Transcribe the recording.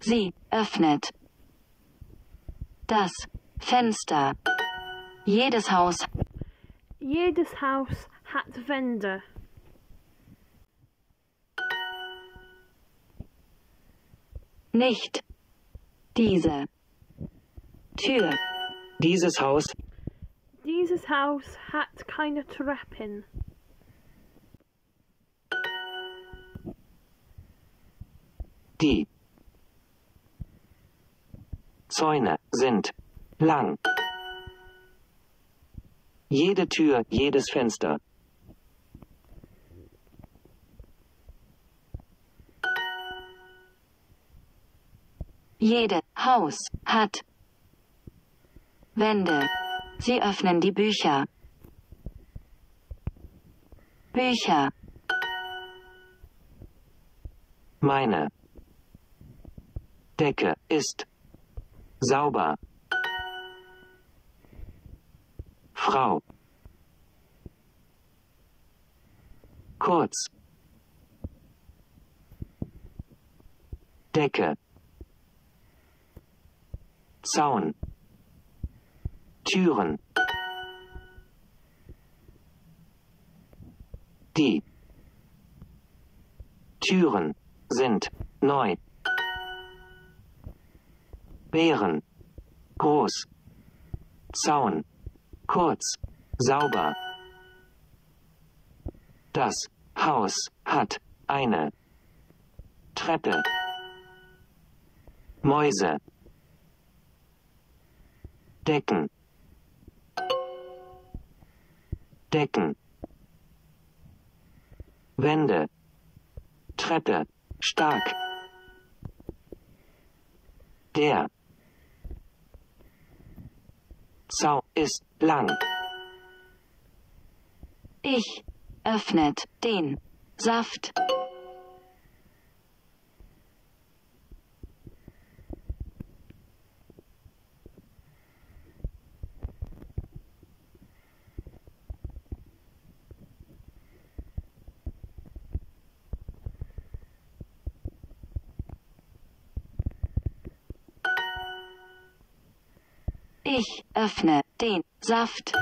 Sie öffnet das Fenster. Jedes Haus Jedes Haus hat Wände. nicht diese Tür. Dieses Haus Dieses Haus hat keine Treppen. Die Zäune sind lang. Jede Tür, jedes Fenster. Jede Haus hat Wände. Sie öffnen die Bücher. Bücher. Meine Decke ist sauber. Frau. Kurz. Decke. Zaun. Türen. Die Türen sind neu. Bären. Groß. Zaun. Kurz. Sauber. Das Haus hat eine Treppe. Mäuse. Decken. Decken. Wände. Treppe. Stark. Der Zaun ist lang. Ich öffnet den Saft. Ich öffne den Saft.